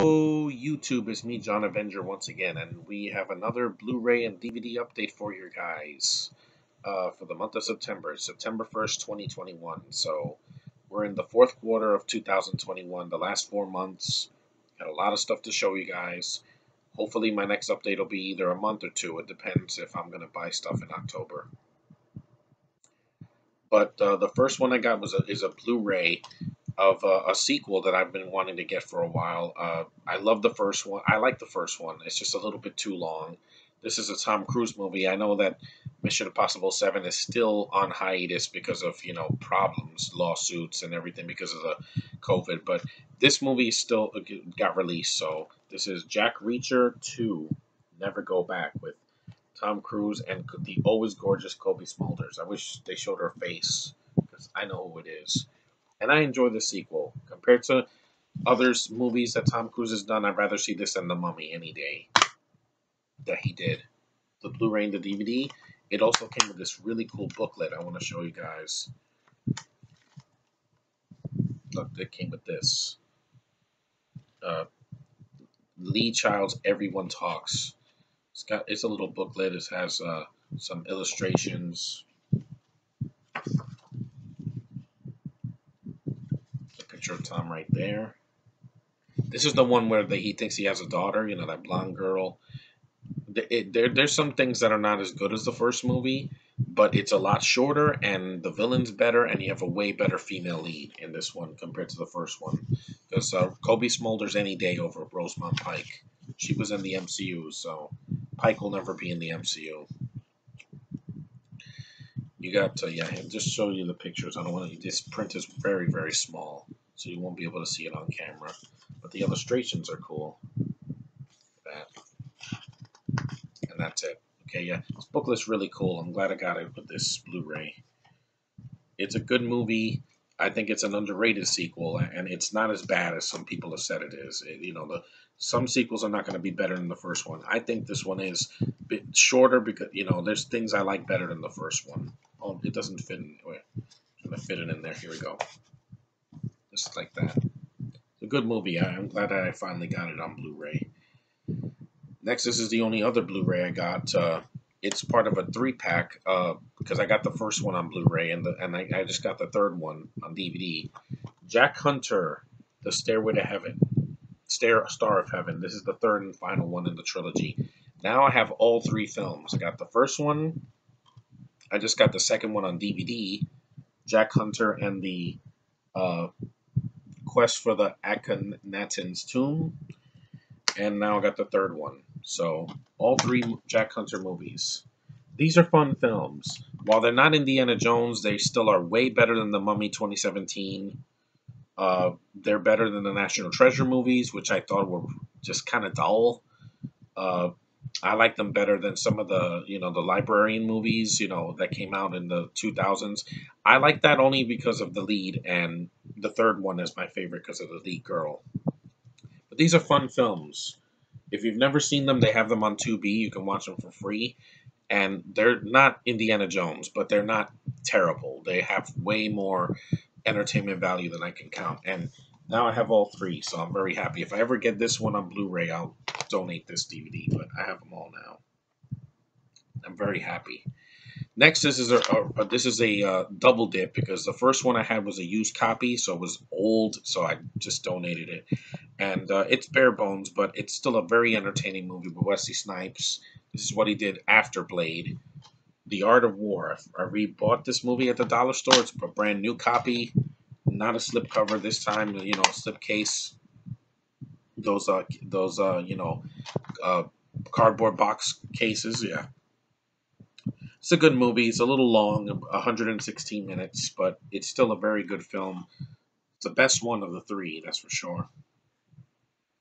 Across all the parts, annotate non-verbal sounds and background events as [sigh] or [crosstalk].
Hello, YouTube. It's me, John Avenger, once again, and we have another Blu-ray and DVD update for you guys uh, for the month of September, September 1st, 2021. So we're in the fourth quarter of 2021, the last four months. Got a lot of stuff to show you guys. Hopefully, my next update will be either a month or two. It depends if I'm going to buy stuff in October. But uh, the first one I got was a, is a Blu-ray of uh, a sequel that I've been wanting to get for a while. Uh, I love the first one. I like the first one. It's just a little bit too long. This is a Tom Cruise movie. I know that Mission Impossible 7 is still on hiatus because of, you know, problems, lawsuits and everything because of the COVID, but this movie still uh, got released. So this is Jack Reacher 2, Never Go Back with Tom Cruise and the always gorgeous Cobie Smulders. I wish they showed her face because I know who it is and I enjoy the sequel. Compared to others movies that Tom Cruise has done, I'd rather see this than The Mummy any day that he did. The Blu-ray and the DVD. It also came with this really cool booklet I want to show you guys. Look, it came with this. Uh, Lee Child's Everyone Talks. It's got it's a little booklet. It has uh, some illustrations, Tom right there. This is the one where the, he thinks he has a daughter, you know, that blonde girl. It, there, there's some things that are not as good as the first movie, but it's a lot shorter and the villain's better, and you have a way better female lead in this one compared to the first one. Because uh, Cobie Smulders any day over Rosamund Pike. She was in the MCU, so Pike will never be in the MCU. You got to, yeah, just show you the pictures. I don't want to, this print is very, very small so you won't be able to see it on camera. But the illustrations are cool. That. And that's it. Okay, yeah, this booklet's really cool. I'm glad I got it with this Blu-ray. It's a good movie. I think it's an underrated sequel, and it's not as bad as some people have said it is. It, you know, the some sequels are not going to be better than the first one. I think this one is a bit shorter because you know there's things I like better than the first one. Oh, it doesn't fit in. Wait, I'm gonna fit it in there. Here we go just like that. It's a good movie. I'm glad that I finally got it on Blu-ray. Next, this is the only other Blu-ray I got. Uh, it's part of a three-pack uh, because I got the first one on Blu-ray and the, and I, I just got the third one on DVD. Jack Hunter, The Stairway to Heaven, Stair, Star of Heaven. This is the third and final one in the trilogy. Now I have all three films. I got the first one. I just got the second one on DVD. Jack Hunter and the uh, Quest for the Akhenaten's Tomb, and now I got the third one. So all three Jack Hunter movies. These are fun films. While they're not Indiana Jones, they still are way better than the Mummy 2017. Uh, they're better than the National Treasure movies, which I thought were just kind of dull. Uh, I like them better than some of the, you know, the librarian movies, you know, that came out in the 2000s. I like that only because of the lead, and the third one is my favorite because of the lead girl. But these are fun films. If you've never seen them, they have them on Tubi. You can watch them for free. And they're not Indiana Jones, but they're not terrible. They have way more entertainment value than I can count. And now I have all three, so I'm very happy. If I ever get this one on Blu-ray, I'll donate this DVD, but I have them all now. I'm very happy. Next, this is a, a this is a uh, double dip because the first one I had was a used copy, so it was old, so I just donated it. And uh, it's bare bones, but it's still a very entertaining movie with Wesley Snipes. This is what he did after Blade. The Art of War. I re-bought this movie at the dollar store. It's a brand new copy not a slip cover this time. You know, slipcase. Those uh, those uh, you know, uh, cardboard box cases. Yeah, it's a good movie. It's a little long, 116 minutes, but it's still a very good film. It's the best one of the three, that's for sure.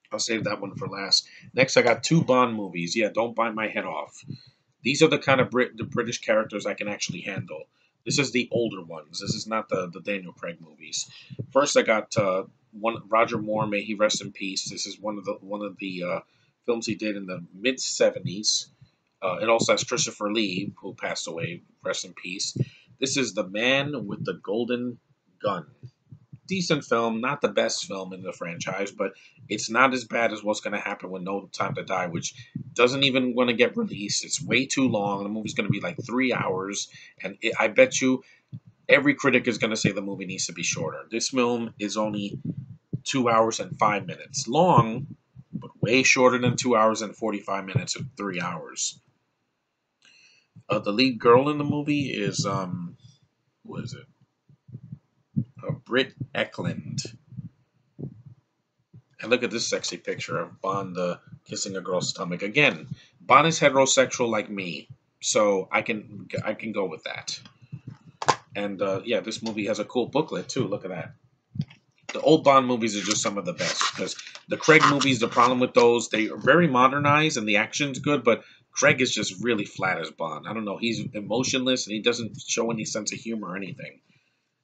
I'll save that one for last. Next, I got two Bond movies. Yeah, don't bite my head off. These are the kind of Brit- the British characters I can actually handle. This is the older ones. This is not the, the Daniel Craig movies. First, I got uh, one Roger Moore. May he rest in peace. This is one of the one of the uh, films he did in the mid '70s. Uh, it also has Christopher Lee, who passed away. Rest in peace. This is the Man with the Golden Gun. decent film, not the best film in the franchise, but it's not as bad as what's going to happen with No Time to Die, which doesn't even want to get released. It's way too long. The movie's going to be like three hours, and it, I bet you every critic is going to say the movie needs to be shorter. This film is only two hours and five minutes long, but way shorter than two hours and 45 minutes or three hours. Uh, the lead girl in the movie is, um, who is it? Uh, Britt Ekland. And look at this sexy picture of Bond uh, kissing a girl's stomach. Again, Bond is heterosexual like me, so I can I can go with that. And uh, yeah, this movie has a cool booklet too. Look at that. The old Bond movies are just some of the best because the Craig movies. The problem with those, they are very modernized and the action's good, but Craig is just really flat as Bond. I don't know. He's emotionless and he doesn't show any sense of humor or anything.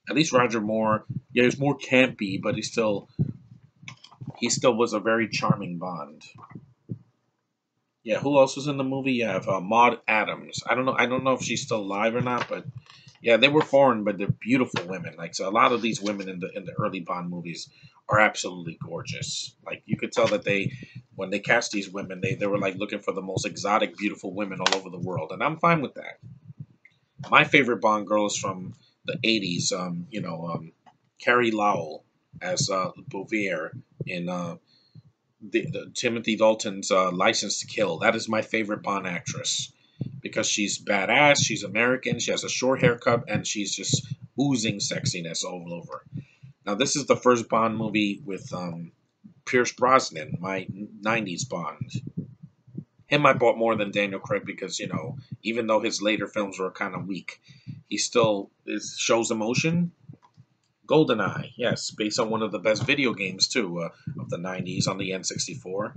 At least Roger Moore, yeah, he's more campy, but he still he still was a very charming Bond. Yeah, who else was in the movie? You have uh, Maud Adams. I don't know. I don't know if she's still alive or not, but yeah, they were foreign, but they're beautiful women. Like so, a lot of these women in the in the early Bond movies are absolutely gorgeous. Like you could tell that they, when they cast these women, they they were like looking for the most exotic, beautiful women all over the world, and I'm fine with that. My favorite Bond girl is from the '80s. Um, you know, um, Carey Lowell as uh, Bouvier in uh, the, the, Timothy Dalton's uh, License to Kill. That is my favorite Bond actress because she's badass, she's American, she has a short haircut, and she's just oozing sexiness all over. Now, this is the first Bond movie with um, Pierce Brosnan, my 90s Bond. Him I bought more than Daniel Craig because, you know, even though his later films were kind of weak, he still is, shows emotion. GoldenEye, yes, based on one of the best video games, too, uh, of the 90s on the N64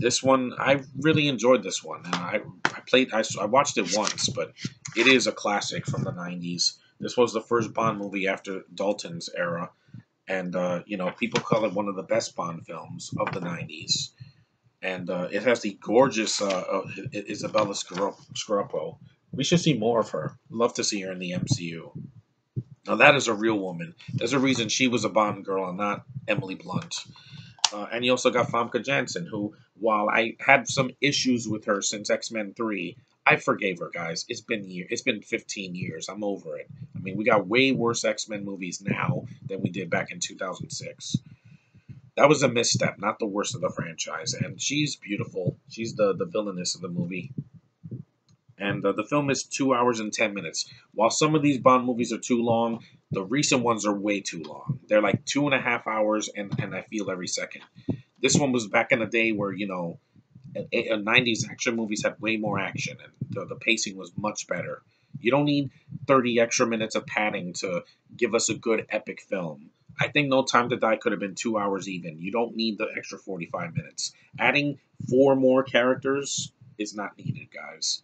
this one I really enjoyed this one, and I I played I, I watched it once, but it is a classic from the '90s. This was the first Bond movie after Dalton's era, and uh, you know people call it one of the best Bond films of the '90s. And uh, it has the gorgeous uh, uh Izabella Scorupco. We should see more of her. Love to see her in the MCU. Now that is a real woman. There's a reason she was a Bond girl and not Emily Blunt. Uh, and you also got Famke Janssen, who, while I had some issues with her since X Men Three, I forgave her, guys. It's been year, it's been 15 years. I'm over it. I mean, we got way worse X Men movies now than we did back in 2006. That was a misstep, not the worst of the franchise. And she's beautiful. She's the the villainess of the movie. And uh, the film is two hours and 10 minutes. While some of these Bond movies are too long, the recent ones are way too long. They're like two and a half hours, and, and I feel every second. This one was back in the day where, you know, 90s action movies had way more action, and the, the pacing was much better. You don't need 30 extra minutes of padding to give us a good epic film. I think No Time to Die could have been two hours even. You don't need the extra 45 minutes. Adding four more characters is not needed, guys.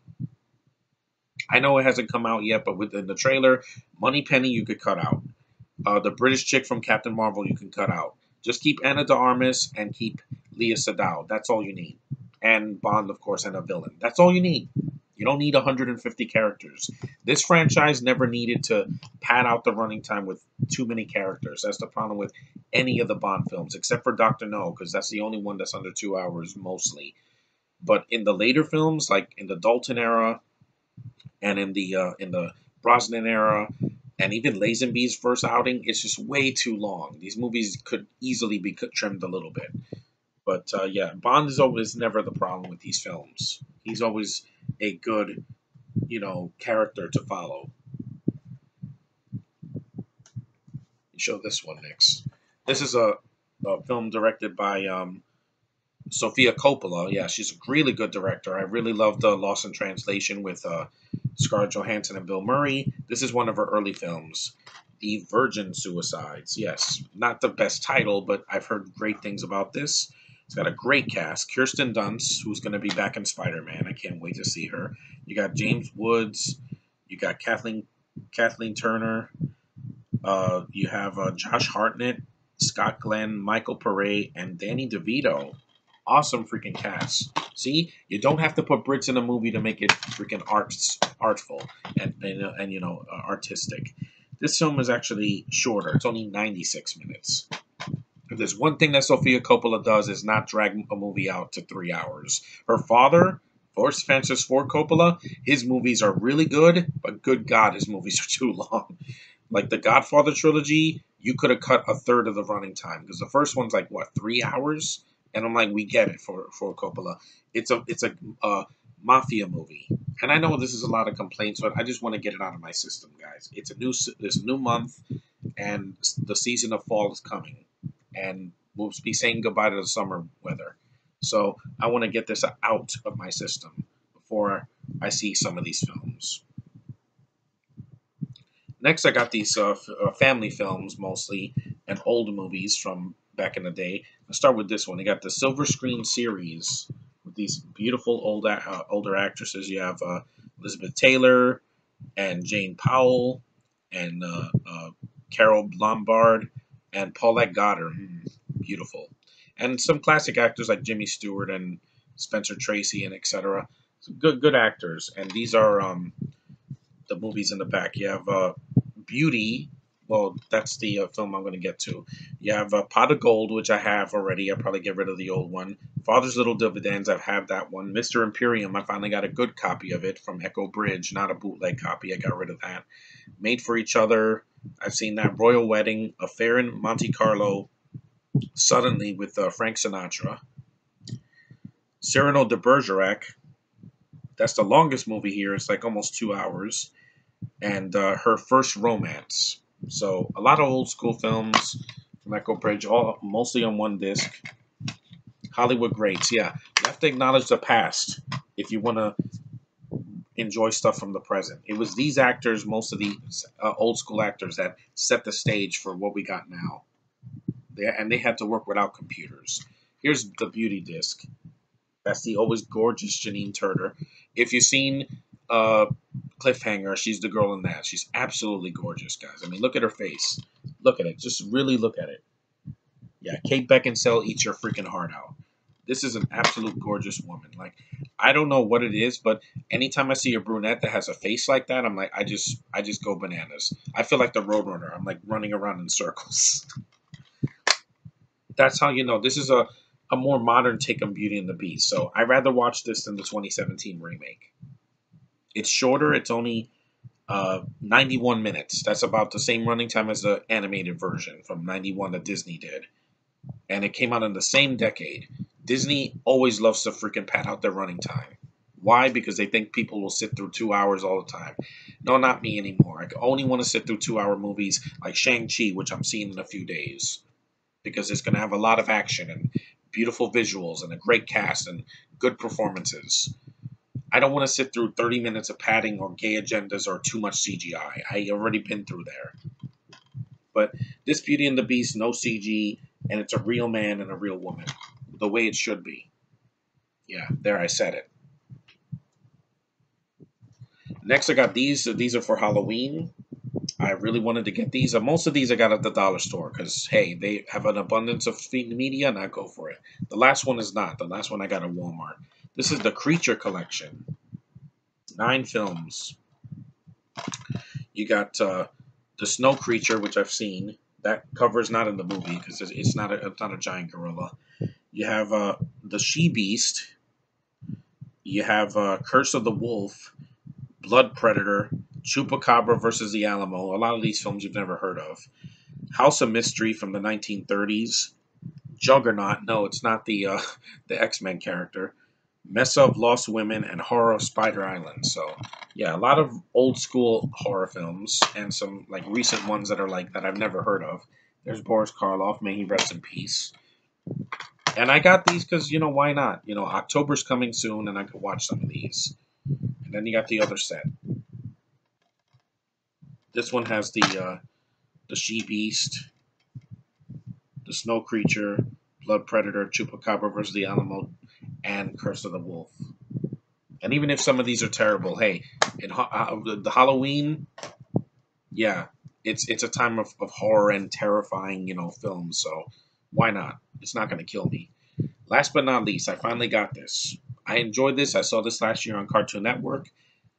I know it hasn't come out yet, but within the trailer, Moneypenny you could cut out. Uh, the British chick from Captain Marvel you can cut out. Just keep Ana de Armas and keep Léa Seydoux. That's all you need. And Bond, of course, and a villain. That's all you need. You don't need 150 characters. This franchise never needed to pad out the running time with too many characters. That's the problem with any of the Bond films, except for Doctor No, because that's the only one that's under two hours mostly. But in the later films, like in the Dalton era, and in the uh, in the Brosnan era, and even Lazenby's first outing, it's just way too long. These movies could easily be trimmed a little bit. But uh, yeah, Bond is always never the problem with these films. He's always a good, you know, character to follow. Show this one next. This is a, a film directed by um, Sofia Coppola. Yeah, she's a really good director. I really loved uh, Lost in Translation with uh, Scarlett Johansson and Bill Murray. This is one of her early films. The Virgin Suicides. Yes, not the best title, but I've heard great things about this. It's got a great cast. Kirsten Dunst, who's going to be back in Spider Man. I can't wait to see her. You got James Woods. You got Kathleen Kathleen Turner. Uh, you have uh, Josh Hartnett, Scott Glenn, Michael Paré, and Danny DeVito awesome freaking cast. See, you don't have to put Brits in a movie to make it freaking arts artful and and, and you know uh, artistic. This film is actually shorter. It's only 96 minutes. If there's one thing that Sofia Coppola does is not drag a movie out to three hours. Her father, Forrest Francis Ford Coppola, his movies are really good, but good God, his movies [laughs] are too long. Like the Godfather trilogy, you could have cut a third of the running time because the first one's like what three hours, and I'm like, we get it for for Coppola. It's a it's a, a mafia movie, and I know this is a lot of complaints, but I just want to get it out of my system, guys. It's a new a new month, and the season of fall is coming, and we'll be saying goodbye to the summer weather. So I want to get this out of my system before I see some of these films. Next, I got these uh, uh, family films mostly and old movies from back in the day. Let's start with this one. You got the silver screen series with these beautiful old uh, older actresses. You have uh, Elizabeth Taylor and Jane Powell and uh, uh, Carole Lombard and Paulette Goddard. Mm, beautiful. And some classic actors like Jimmy Stewart and Spencer Tracy and etc. Good good actors. And these are um, the movies in the back. You have uh, Beauty. Well, that's the uh, film I'm going to get to. You have uh, Pot of Gold, which I have already. I'll probably get rid of the old one. Father's Little Dividends, I've had that one. Mr. Imperium, I finally got a good copy of it from Echo Bridge, not a bootleg copy. I got rid of that. Made for Each Other, I've seen that. Royal Wedding, Affair in Monte Carlo, Suddenly with uh, Frank Sinatra. Cyrano de Bergerac, that's the longest movie here. It's like almost two hours and uh, her first romance. So a lot of old school films from Echo Bridge, all mostly on one disc. Hollywood greats, yeah. You have to acknowledge the past if you want to enjoy stuff from the present. It was these actors, most of these uh, old school actors, that set the stage for what we got now. They, and they had to work without computers. Here's the beauty disc. That's the always gorgeous Janine Turner. If you've seen uh, Cliffhanger. She's the girl in that. She's absolutely gorgeous, guys. I mean, look at her face. Look at it. Just really look at it. Yeah, Kate Beckinsale eats your freaking heart out. This is an absolute gorgeous woman. Like, I don't know what it is, but anytime I see a brunette that has a face like that, I'm like, I just, I just go bananas. I feel like the Roadrunner. I'm like running around in circles. [laughs] That's how you know this is a, a more modern take on Beauty and the Beast. So I rather watch this than the 2017 remake. It's shorter. It's only uh, 91 minutes. That's about the same running time as the animated version from 91 that Disney did. And it came out in the same decade. Disney always loves to freaking pad out their running time. Why? Because they think people will sit through two hours all the time. No, not me anymore. I only want to sit through two hour movies like Shang-Chi, which I'm seeing in a few days. Because it's going to have a lot of action and beautiful visuals and a great cast and good performances. I don't want to sit through 30 minutes of padding or gay agendas or too much CGI. I already been through there. But this Beauty and the Beast, no CG, and it's a real man and a real woman, the way it should be. Yeah, there I said it. Next, I got these. These are for Halloween. I really wanted to get these. Most of these I got at the dollar store because, hey, they have an abundance of media and I go for it. The last one is not. The last one I got at Walmart. This is the Creature Collection. Nine films. You got uh, the Snow Creature, which I've seen. That cover is not in the movie because it's not a it's not a giant gorilla. You have uh, the She Beast. You have uh, Curse of the Wolf, Blood Predator, Chupacabra versus the Alamo. A lot of these films you've never heard of. House of Mystery from the 1930s. Juggernaut. No, it's not the uh, [laughs] the X Men character. Mesa of Lost Women, and Horror of Spider Island. So, yeah, a lot of old school horror films and some like recent ones that are like that I've never heard of. There's Boris Karloff, may he rest in peace. And I got these because you know why not? You know, October's coming soon, and I could watch some of these. And then you got the other set. This one has the uh, the She Beast, the Snow Creature, Blood Predator, Chupacabra versus the Alamo, and Curse of the Wolf. And even if some of these are terrible, hey, in uh, the Halloween, yeah, it's it's a time of, of horror and terrifying, you know, films. So why not? It's not going to kill me. Last but not least, I finally got this. I enjoyed this. I saw this last year on Cartoon Network.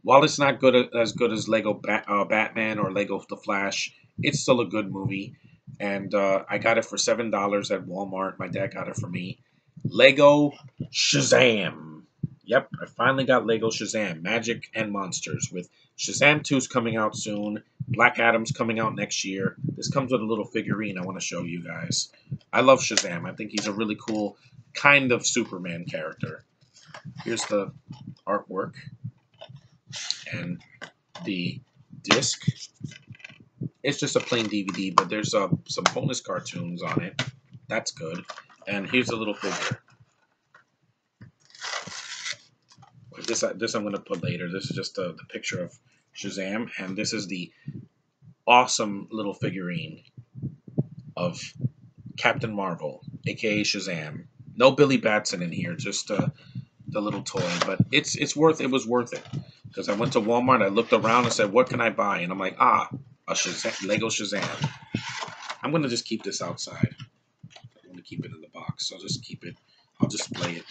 while it's not good as good as Lego uh, Batman or Lego The Flash, it's still a good movie. And uh, I got it for seven dollars at Walmart. My dad got it for me. Lego Shazam. Yep, I finally got Lego Shazam, Magic and Monsters with Shazam 2's coming out soon. Black Adam's coming out next year. This comes with a little figurine I want to show you guys. I love Shazam. I think he's a really cool kind of Superman character. Here's the artwork and the disc. It's just a plain DVD, but there's uh, some bonus cartoons on it. That's good. And here's a little figure. This, this I'm going to put later. This is just the, the picture of Shazam, and this is the awesome little figurine of Captain Marvel, aka Shazam. No Billy Batson in here, just uh, the little toy, but it's it's worth it was worth it because I went to Walmart, I looked around and said, "What can I buy?" And I'm like, "Ah, a Shazam, Lego Shazam." I'm gonna just keep this outside. I'm gonna keep it in the box. So I'll just keep it. I'll display it.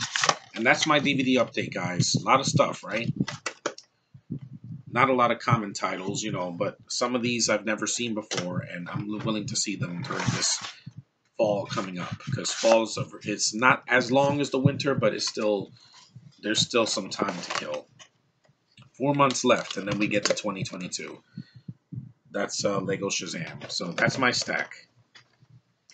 And that's my DVD update, guys. A lot of stuff, right? Not a lot of common titles, you know, but some of these I've never seen before, and I'm willing to see them during this fall coming up because fall is over. It's not as long as the winter, but it's still there's still some time to kill. Four months left, and then we get to 2022. That's uh, Lego Shazam. So that's my stack.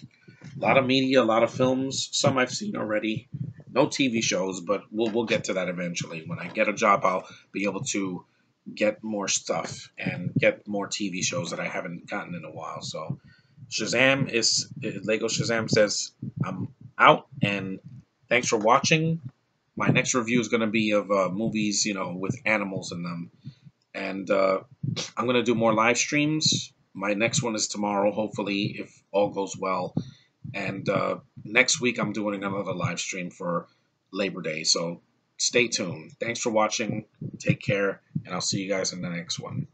A lot of media, a lot of films. Some I've seen already. No TV shows, but we'll we'll get to that eventually. When I get a job, I'll be able to get more stuff and get more TV shows that I haven't gotten in a while. So Shazam is Lego Shazam says I'm out and thanks for watching. My next review is going to be of uh, movies, you know, with animals in them, and uh, I'm going to do more live streams. My next one is tomorrow, hopefully, if all goes well. And uh, next week, I'm doing another live stream for Labor Day. So stay tuned. Thanks for watching. Take care, and I'll see you guys in the next one.